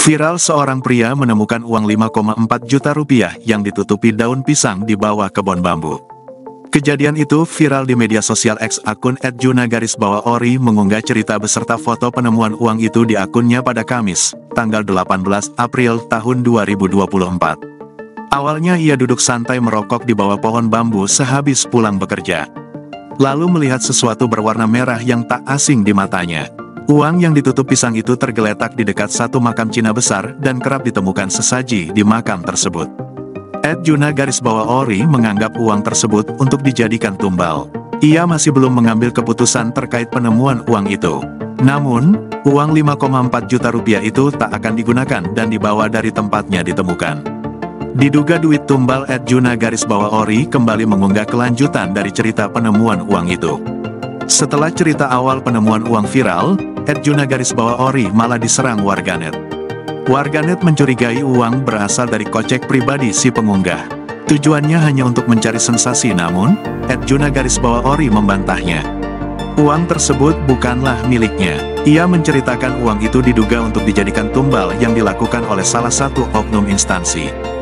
Viral seorang pria menemukan uang 5,4 juta rupiah yang ditutupi daun pisang di bawah kebun bambu. Kejadian itu viral di media sosial X akun @juna garis bawah ori mengunggah cerita beserta foto penemuan uang itu di akunnya pada Kamis, tanggal 18 April tahun 2024. Awalnya ia duduk santai merokok di bawah pohon bambu sehabis pulang bekerja. Lalu melihat sesuatu berwarna merah yang tak asing di matanya. Uang yang ditutup pisang itu tergeletak di dekat satu makam Cina besar dan kerap ditemukan sesaji di makam tersebut. Ed Juna garis bawah Ori menganggap uang tersebut untuk dijadikan tumbal. Ia masih belum mengambil keputusan terkait penemuan uang itu. Namun, uang 5,4 juta rupiah itu tak akan digunakan dan dibawa dari tempatnya ditemukan. Diduga duit tumbal Ed Juna garis bawah Ori kembali mengunggah kelanjutan dari cerita penemuan uang itu. Setelah cerita awal penemuan uang viral, Ed Juna garis bawah Ori malah diserang warganet. Warganet mencurigai uang berasal dari kocek pribadi si pengunggah. Tujuannya hanya untuk mencari sensasi namun, Ed Juna garis bawah Ori membantahnya. Uang tersebut bukanlah miliknya. Ia menceritakan uang itu diduga untuk dijadikan tumbal yang dilakukan oleh salah satu oknum instansi.